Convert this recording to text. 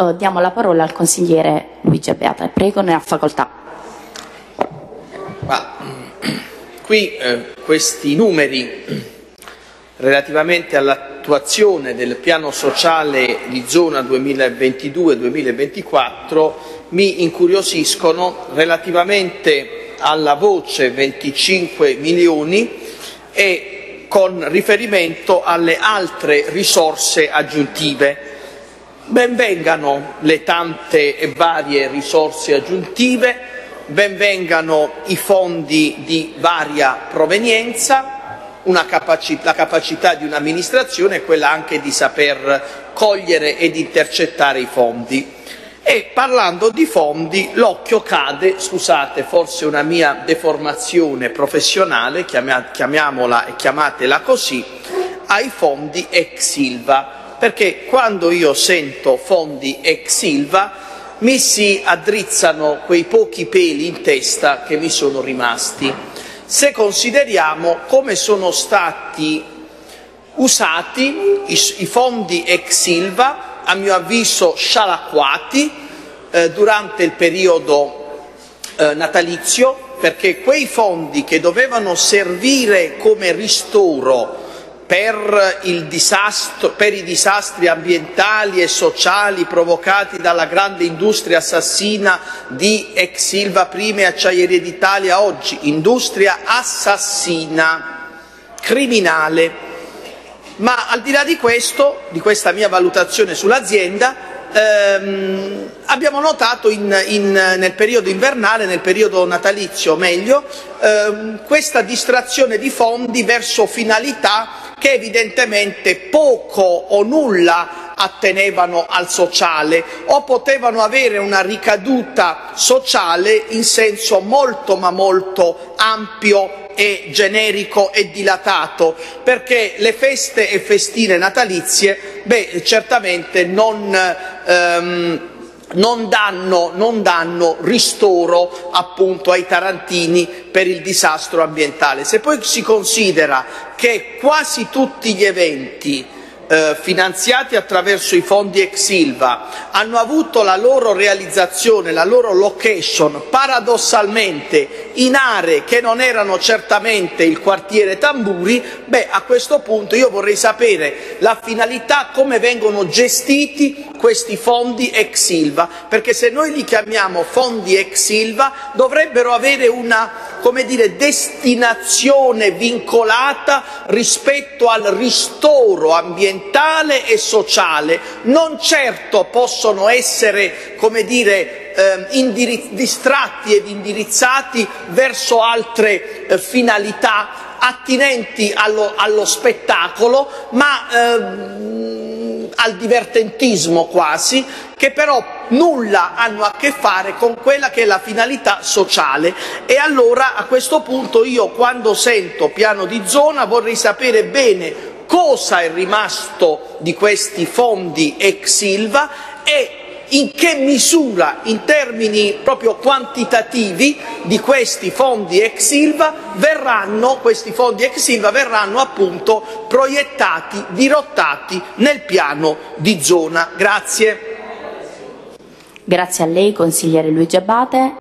eh, diamo la parola al consigliere Luigi Beata. Prego, ne ha facoltà. Ma, qui eh, questi numeri relativamente all'attuazione del piano sociale di zona 2022-2024 mi incuriosiscono relativamente alla voce 25 milioni e con riferimento alle altre risorse aggiuntive. Benvengano le tante e varie risorse aggiuntive, benvengano i fondi di varia provenienza, capacità, la capacità di un'amministrazione è quella anche di saper cogliere ed intercettare i fondi. E parlando di fondi, l'occhio cade, scusate, forse una mia deformazione professionale, chiamiamola e chiamatela così, ai fondi ex Silva, perché quando io sento fondi ex Silva mi si addrizzano quei pochi peli in testa che mi sono rimasti. Se consideriamo come sono stati usati i, i fondi ex Silva a mio avviso scialacquati eh, durante il periodo eh, natalizio perché quei fondi che dovevano servire come ristoro per, disastro, per, i disastri ambientali e sociali provocati dalla grande industria assassina di ex Silva prima e Acciaierie d'Italia oggi, industria assassina, criminale, ma al di là di questo, di questa mia valutazione sull'azienda, ehm, abbiamo notato in, in, nel periodo invernale, nel periodo natalizio meglio, ehm, questa distrazione di fondi verso finalità che evidentemente poco o nulla attenevano al sociale o potevano avere una ricaduta sociale in senso molto ma molto ampio e generico e dilatato, perché le feste e festine natalizie, beh, certamente non, ehm, non, danno, non danno, ristoro appunto ai tarantini per il disastro ambientale. Se poi si considera che quasi tutti gli eventi eh, finanziati attraverso i fondi ex Silva hanno avuto la loro realizzazione, la loro location paradossalmente in aree che non erano certamente il quartiere Tamburi, beh a questo punto io vorrei sapere la finalità, come vengono gestiti questi fondi ex Silva, perché se noi li chiamiamo fondi ex Silva dovrebbero avere una come dire, destinazione vincolata rispetto al ristoro ambientale e sociale. Non certo possono essere, come dire, eh, distratti ed indirizzati verso altre eh, finalità attinenti allo, allo spettacolo, ma eh, al divertentismo quasi, che però nulla hanno a che fare con quella che è la finalità sociale. E allora a questo punto io quando sento piano di zona vorrei sapere bene cosa è rimasto di questi fondi ex Silva e in che misura, in termini proprio quantitativi, di questi fondi ex Silva verranno, questi fondi ex Silva verranno appunto proiettati, dirottati nel piano di zona. Grazie. Grazie a lei, consigliere Luigi Abate.